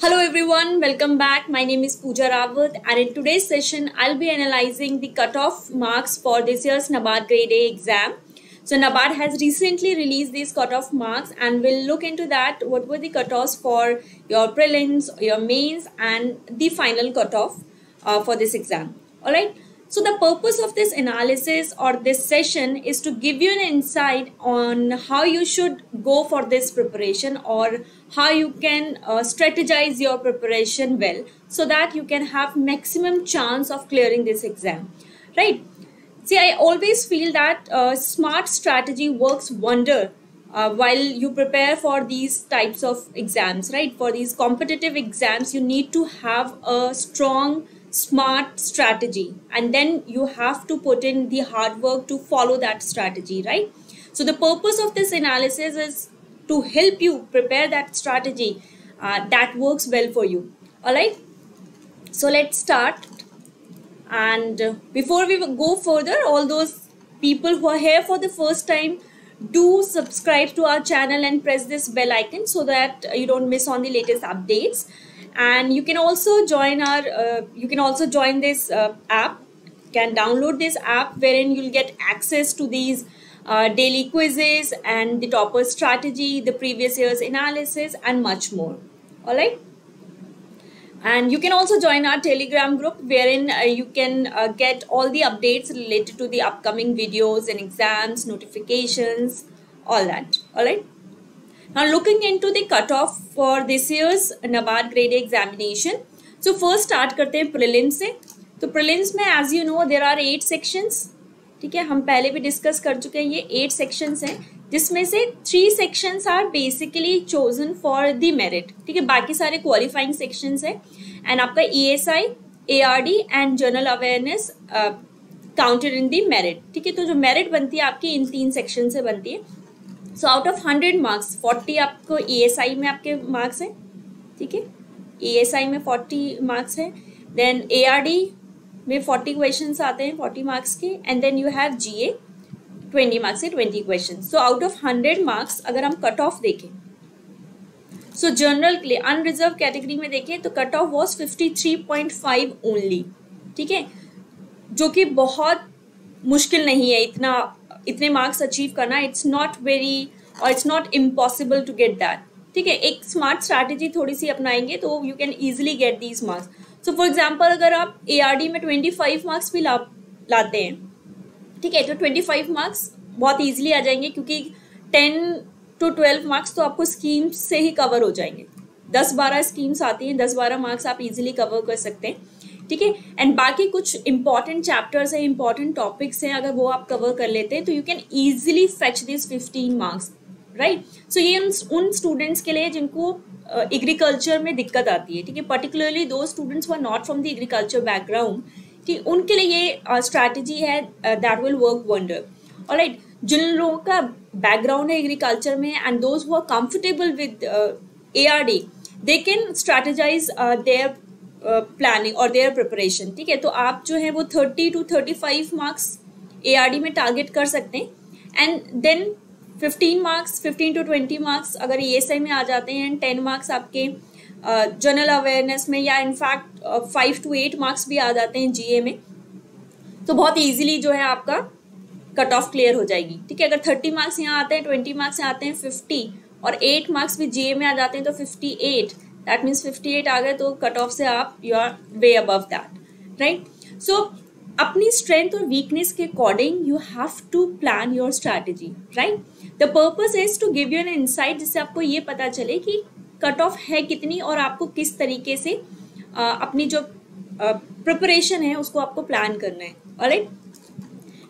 Hello everyone, welcome back. My name is Pooja Rawat and in today's session I'll be analyzing the cutoff marks for this year's NABARD grade A exam. So NABARD has recently released these cutoff marks and we'll look into that what were the cutoffs for your prelims, your mains and the final cutoff uh, for this exam. Alright. So the purpose of this analysis or this session is to give you an insight on how you should go for this preparation or how you can uh, strategize your preparation well so that you can have maximum chance of clearing this exam. Right? See i always feel that uh, smart strategy works wonder uh, while you prepare for these types of exams right? For these competitive exams you need to have a strong smart strategy. And then you have to put in the hard work to follow that strategy right? So the purpose of this analysis is to help you prepare that strategy uh, that works well for you. All right? So let's start. And before we go further all those people who are here for the first time do subscribe to our channel and press this bell icon so that you don't miss on the latest updates and you can also join our uh, you can also join this uh, app. Can download this app wherein you'll get access to these uh, daily quizzes and the topper strategy the previous year's analysis and much more. All right and you can also join our telegram group wherein uh, you can uh, get all the updates related to the upcoming videos and exams notifications all that. All right now, looking into the cutoff for this year's NABARD grade examination. So first start करते हैं prelims से। तो prelims में, as you know, there are eight sections ठीक है, हम पहले भी डिस्कस कर चुके हैं, ये एट सेक्शंस हैं, जिसमें से three sections are basically chosen for the merit ठीक है, बाकी सारे क्वालिफाइंग सेक्शंस हैं। एंड आपका E S I A R D and general awareness counted in the merit ठीक है तो जो मेरिट बनती है, आपकी इन तीन सेक्शन से बनती है। So out of hundred marks forty आपको ई आई में आपके मार्क्स हैं? ठीक है? ई आई में फोर्टी मार्क्स है देन ए आर डी में फोर्टी क्वेश्चन आते हैं फोर्टी मार्क्स के and then you have G A twenty marks से twenty question so out of hundred marks अगर हम कट ऑफ़ देखें सो जनरल के लिए अनरिजर्व कैटेगरी में देखें तो cut off was fifty three point five only ठीक है? जो कि बहुत मुश्किल नहीं है, इतना इतने मार्क्स अचीव करना इट्स नॉट वेरी और it's not impossible to get that ठीक है, एक स्मार्ट स्ट्रैटेजी थोड़ी सी अपनाएँगे तो you can easily get these marks so for example अगर आप ए आर डी में ट्वेंटी फाइव मार्क्स भी ला, लाते हैं, ठीक है तो ट्वेंटी फाइव मार्क्स बहुत ईजिली आ जाएँगे क्योंकि टेन टू ट्वेल्व मार्क्स तो आपको स्कीम्स से ही कवर हो जाएँगे. दस बारह स्कीम्स आती हैं, दस बारह मार्क्स आप इजीली कवर कर सकते हैं. ठीक है? एंड बाकी कुछ इंपॉर्टेंट चैप्टर्स है इंपॉर्टेंट टॉपिक्स हैं अगर वो आप कवर कर लेते हैं तो you can easily fetch this fifteen marks right so ये उन स्टूडेंट्स के लिए जिनको एग्रीकल्चर uh, में दिक्कत आती है ठीक है? Particularly those students were not from the agriculture background ठीक उनके लिए ये स्ट्रैटेजी uh, है दैट विल वर्क वंडर और राइट जिन लोगों का बैकग्राउंड है एग्रीकल्चर में and those who are comfortable with A R D they can strategize their planning और देयर प्रिपरेशन ठीक है? तो आप जो है वो thirty two thirty five marks A R D में टारगेट कर सकते हैं। And then fifteen marks fifteen to twenty marks अगर ई आई में आ जाते हैं एंड टेन मार्क्स आपके जनरल uh, अवेयरनेस में या in fact five to eight marks भी आ जाते हैं जी ए में। तो बहुत ईजिली जो है आपका कट ऑफ़ क्लियर हो जाएगी ठीक है? अगर थर्टी मार्क्स यहाँ आते हैं ट्वेंटी मार्क्स यहाँ आते हैं फिफ्टी और एट मार्क्स भी जी ए में आ जाते हैं तो fifty eight that means fifty eight आ गए तो कट ऑफ़ से आप you are way above that right so अपनी स्ट्रेंथ और वीकनेस के according you have to plan your strategy right the purpose is to give you an insight जिससे आपको ये पता चले कि कट ऑफ़ है कितनी और आपको किस तरीके से अपनी जो प्रिपरेशन है उसको आपको प्लान करना है राइट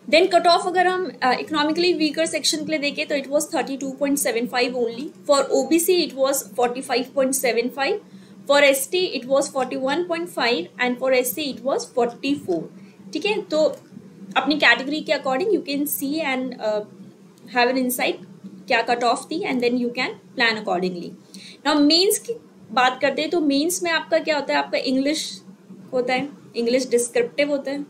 देन कट ऑफ़ अगर हम इकोनॉमिकली वीकर सेक्शन के लिए देखें तो it was thirty two point seven five only for O B C it was forty five point seven five for S T it was forty one point five and for S C it was forty four ठीक है? तो अपनी category के according you can see and have an insight क्या cut off थी and then you can plan accordingly now mains की बात करते हैं तो मेंस में आपका क्या होता है? आपका इंग्लिश होता है इंग्लिश डिस्क्रिप्टिव होता है।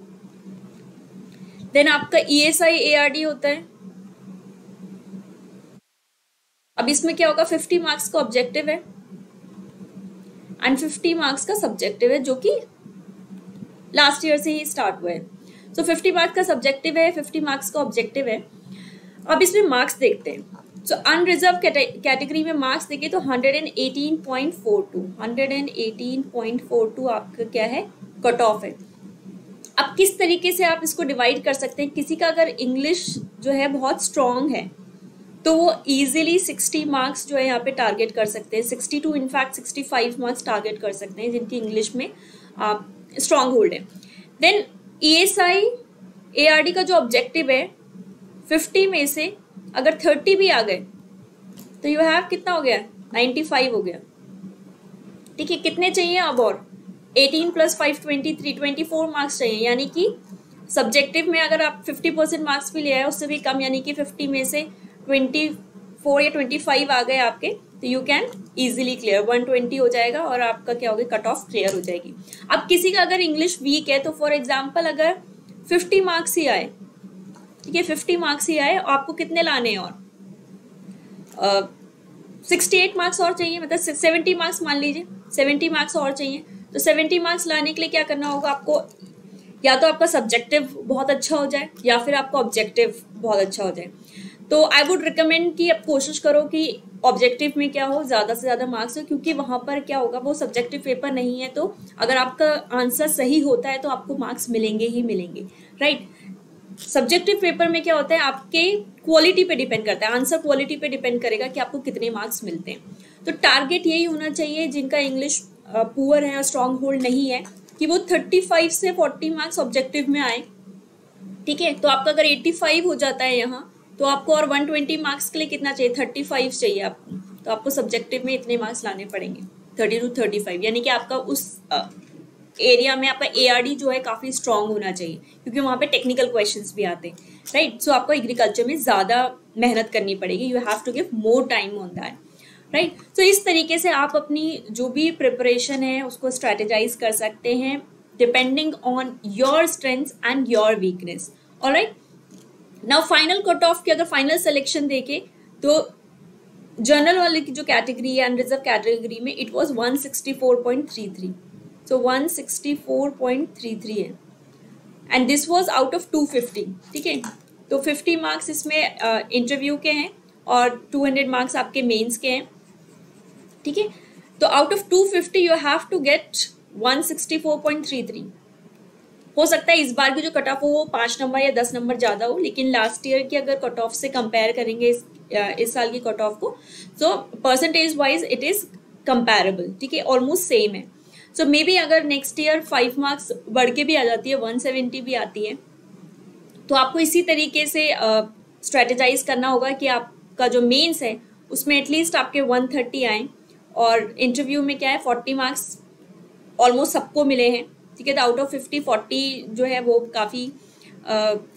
देन आपका E S I A R D होता है। अब इसमें क्या होगा? फिफ्टी मार्क्स का ऑब्जेक्टिव है। एंड फिफ्टी मार्क्स का सब्जेक्टिव है, जो कि लास्ट ईयर से ही स्टार्ट हुआ है। सो फिफ्टी मार्क्स का सब्जेक्टिव है फिफ्टी मार्क्स का ऑब्जेक्टिव है। अब इसमें मार्क्स देखते हैं। सो अनरिजर्व कैटेगरी में मार्क्स देखे तो hundred and eighteen point four two hundred and eighteen point four two आपका क्या है? कट ऑफ़ है। अब किस तरीके से आप इसको डिवाइड कर सकते हैं? किसी का अगर इंग्लिश जो है बहुत स्ट्रॉन्ग है तो वो ईजिली सिक्सटी मार्क्स जो है यहाँ पे टारगेट कर सकते हैं। 62 टू इनफैक्ट 65 मार्क्स टारगेट कर सकते हैं, जिनकी इंग्लिश में आप स्ट्रॉन्ग होल्ड है। Then E S I A R D का जो ऑब्जेक्टिव है 50 में से अगर 30 भी आ गए तो यू हैव कितना हो गया? 95 हो गया। ठीक है कितने चाहिए अब और? 18 plus five twenty three, twenty four marks चाहिए। यानी कि सब्जेक्टिव में अगर आप 50 परसेंट मार्क्स भी ले आए, उससे भी कम, यानी कि 50 में से 24 या 25 आ गए आपके तो यू कैन इजीली क्लियर 120 हो जाएगा और आपका क्या होगा कट ऑफ़ क्लियर हो जाएगी। अब किसी का अगर इंग्लिश वीक है तो फॉर एग्ज़ाम्पल अगर 50 मार्क्स ही आए, ठीक है 50 मार्क्स ही आए, आपको कितने लाने हैं और? सिक्सटी एट मार्क्स और चाहिए मतलब सेवेंटी मार्क्स मान लीजिए सेवेंटी मार्क्स और चाहिए। तो सेवेंटी मार्क्स लाने के लिए क्या करना होगा आपको? या तो आपका सब्जेक्टिव बहुत अच्छा हो जाए, या फिर आपका ऑब्जेक्टिव बहुत अच्छा हो जाए। तो आई वुड रिकमेंड कि आप कोशिश करो कि ऑब्जेक्टिव में क्या हो, ज़्यादा से ज़्यादा मार्क्स हो, क्योंकि वहाँ पर क्या होगा, वो सब्जेक्टिव पेपर नहीं है तो अगर आपका आंसर सही होता है तो आपको मार्क्स मिलेंगे ही मिलेंगे राइट सब्जेक्टिव पेपर में क्या होता है, आपके क्वालिटी पे डिपेंड करता है। आंसर क्वालिटी पे डिपेंड करेगा कि आपको कितने मार्क्स मिलते हैं। तो टारगेट यही होना चाहिए जिनका इंग्लिश पुअर है और स्ट्रॉन्ग होल्ड नहीं है, कि वो थर्टी फाइव से फोर्टी मार्क्स ऑब्जेक्टिव में आए। ठीक है? तो आपका अगर एट्टी फाइव हो जाता है यहाँ तो आपको और वन ट्वेंटी मार्क्स के लिए कितना चाहिए? थर्टी फाइव चाहिए आपको तो आपको सब्जेक्टिव में इतने मार्क्स लाने पड़ेंगे। थर्टी टू थर्टी फाइव यानी कि आपका उस एरिया में आपका एआरडी जो है काफ़ी स्ट्रांग होना चाहिए, क्योंकि वहाँ पे टेक्निकल क्वेश्चंस भी आते हैं राइट सो आपको एग्रीकल्चर में ज़्यादा मेहनत करनी पड़ेगी। You have to give more time on that right right? So इस तरीके से आप अपनी जो भी प्रिपरेशन है उसको स्ट्रेटेजाइज कर सकते हैं depending on your strength and your weakness और right now final cut off की अगर फाइनल सिलेक्शन देखे तो जर्नल वाले की जो कैटेगरी है अनरिजर्व कैटेगरी में इट वाज 164.33 सो 164.33 है. And this was out of 250 ठीक है? तो 50 मार्क्स इसमें इंटरव्यू uh, के हैं और 200 मार्क्स आपके मेंस के हैं. ठीक है? तो out of 250 you have to get 164.33 हो सकता है इस बार की जो कट ऑफ़ हो वो पाँच नंबर या दस नंबर ज़्यादा हो लेकिन लास्ट ईयर की अगर कट ऑफ़ से कंपेयर करेंगे इस इस साल की कट ऑफ़ को तो percentage wise it is comparable ठीक है? ऑलमोस्ट सेम है. सो मे बी अगर नेक्स्ट ईयर फाइव मार्क्स बढ़ के भी आ जाती है वन सेवेंटी भी आती है तो आपको इसी तरीके से स्ट्रेटेजाइज uh, करना होगा कि आपका जो मेन्स है उसमें एटलीस्ट आपके वन थर्टी आए। और इंटरव्यू में क्या है फोर्टी मार्क्स ऑलमोस्ट सबको मिले हैं। ठीक है तो आउट ऑफ़ फिफ्टी फोर्टी जो है वो काफ़ी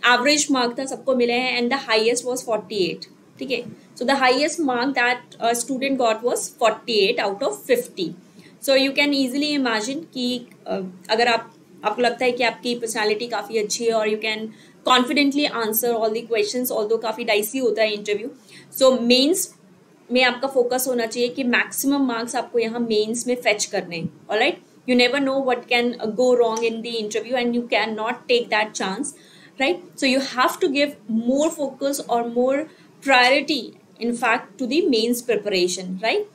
एवरेज मार्क था सबको मिले हैं and the highest was forty eight ठीक है so the highest mark that student got was forty eight out of fifty so you can easily imagine कि uh, अगर आप आपको लगता है कि आपकी पर्सनैलिटी काफ़ी अच्छी है और you can confidently answer all the question although काफ़ी डाइसी होता है इंटरव्यू सो मेन्स में आपका फोकस होना चाहिए कि मैक्सिमम मार्क्स आपको यहाँ मेंस में फेच करने alright you never know what can go wrong in the interview and you can not take that chance right so you have to give more focus और more priority in fact to the mains preparation right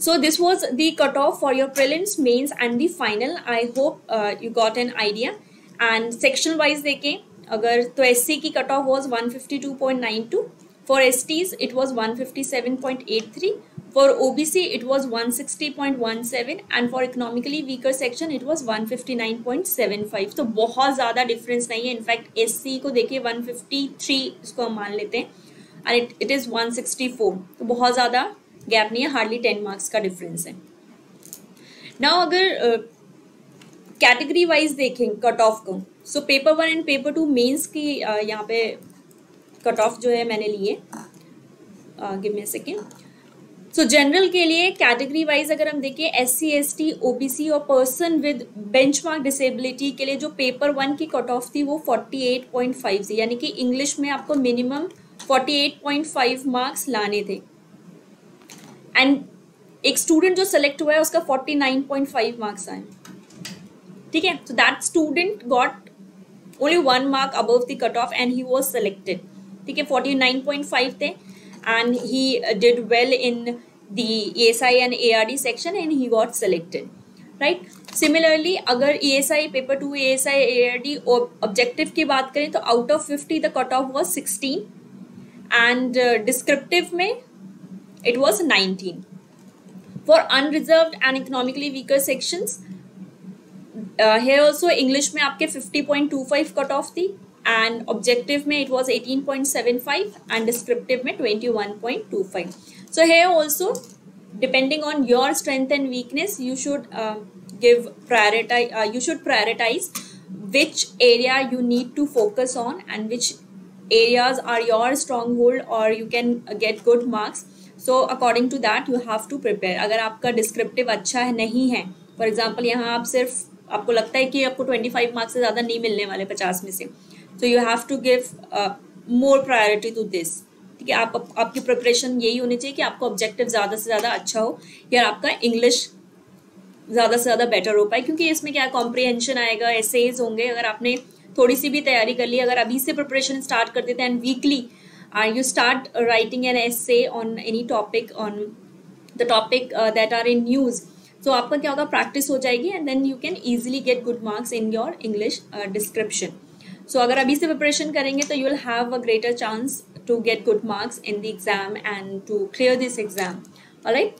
so this was the cut off for your prelims mains and the final I hope you got an idea and section wise देखें, अगर तो S C की cut off was one nine two S Ts it was 157.83 For OBC, it was 160.17 and for economically weaker section, it was 159.75. तो बहुत ज़्यादा difference नहीं है. In fact S को देखिए 153 इसको हम मान लेते हैं. एंड इट इट इज़ 164 तो बहुत ज़्यादा गैप नहीं है. हार्डली टेन मार्क्स का डिफरेंस है. ना अगर uh, वाइज देखें कट ऑफ़ को so paper one and paper two mains की यहाँ पे कट ऑफ़ जो है मैंने लिए। Give me second so general के लिए कैटेगरी वाइज अगर हम देखें S C S T O B C और person with bench mark disability के लिए जो पेपर वन की कट ऑफ़ थी वो फोर्टी एट पॉइंट फाइव थी। यानी कि इंग्लिश में आपको minimum forty eight point five marks लाने थे। एंड एक स्टूडेंट जो सेलेक्ट हुआ है, उसका 49.5 मार्क्स आए। ठीक है? So, that student got only one mark above the cutoff and he was selected ठीक है फोर्टी नाइन पॉइंट फाइव थे and he did well in the A S I and A R D section and he got selected right similarly अगर E S I paper two A S I A R D objective की बात करें तो out of fifty the cut off was sixteen and descriptive में it was nineteen for unreserved and economically weaker section है also English में आपके fifty point two five cut off थी and objective में इट वॉज़ 18.75 एंड डिस्क्रिप्टिव में 21.25 so here also depending on your strength and weakness you should uh, give prioritize uh, you should prioritize which area you need to focus on and which areas are your stronghold or you can get good marks so according to that you have to prepare अगर आपका descriptive अच्छा है नहीं है for example यहाँ आप सिर्फ़ आपको लगता है कि आपको ट्वेंटी फाइव मार्क्स से ज़्यादा नहीं मिलने वाले पचास में से तो you have to give more priority to this ठीक है, आप आपकी प्रिपरेशन यही होनी चाहिए कि आपको ऑब्जेक्टिव ज़्यादा से ज़्यादा अच्छा हो या आपका इंग्लिश ज़्यादा से ज़्यादा बेटर हो पाए। क्योंकि इसमें क्या कॉम्प्रिहेंशन आएगा एसेज होंगे। अगर आपने थोड़ी सी भी तैयारी कर ली, अगर अभी से प्रिपरेशन स्टार्ट कर देते हैं and weekly you start writing an essay on any topic on the topic that are in news तो आपका क्या होगा प्रैक्टिस हो जाएगी and then you can easily get good marks in your English description so अगर अभी से preparation करेंगे तो you will have a greater chance to get good marks in the exam and to clear this exam right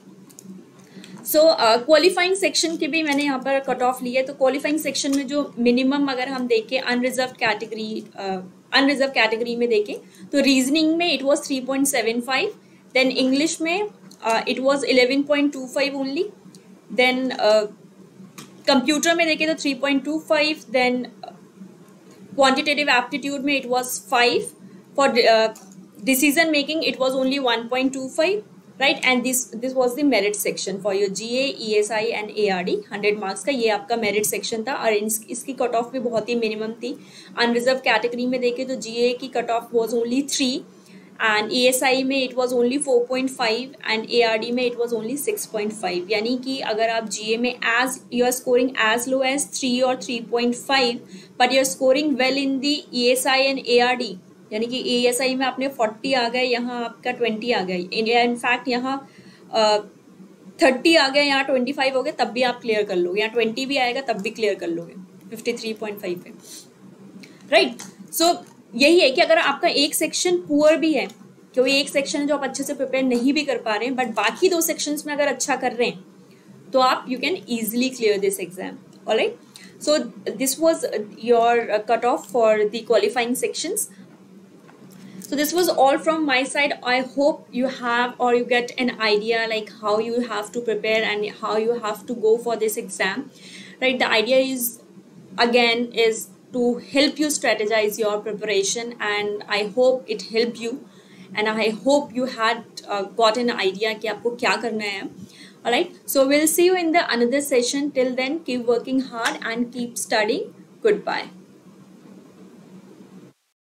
so qualifying section के भी मैंने यहाँ पर कट ऑफ़ लिया है। तो क्वालिफाइंग सेक्शन में जो मिनिमम अगर हम देखें अनरिजर्व कैटेगरी अनरिजर्व कैटेगरी में देखें तो रीजनिंग में it was three point seven five then English में it was eleven point two five only then computer में देखें तो three point two five then quantitative aptitude में it was five for decision making it was only one point two five right and this this was the merit section for your G A E S I and A R D hundred marks का ये आपका merit section था। और इसकी cut off भी बहुत ही minimum थी। अनरिजर्व कैटेगरी में देखें तो जी ए की cut off was only three and S I में it was only four point five and A R D में it was only six point five यानी कि अगर आप जी में as you are scoring as low as three और three point five but you are scoring well in the E and A R D यानी कि ए S I में आपने फोर्टी आ गए, यहाँ आपका ट्वेंटी आ गया। इनफैक्ट यहाँ थर्टी आ गया यहाँ ट्वेंटी फाइव हो गए, तब भी आप क्लियर कर लोगे। यहाँ ट्वेंटी भी आएगा, तब भी क्लियर कर लोगे। फिफ्टी थ्री पॉइंट फाइव पे। राइट सो यही है कि अगर आपका एक सेक्शन पुअर भी है क्योंकि एक सेक्शन जो आप अच्छे से प्रिपेयर नहीं भी कर पा रहे हैं बट बाकी दो सेक्शन में अगर अच्छा कर रहे हैं तो आप you can easily clear this exam alright so this was your uh, cutoff for the qualifying sections so this was all from my side i hope you have or you get an idea like how you have to prepare and how you have to go for this exam right the idea is again is to help you strategize your preparation and I hope it helped you and I hope you had uh, got an idea कि आपको क्या करना है alright so we'll see you in the another session till then keep working hard and keep studying goodbye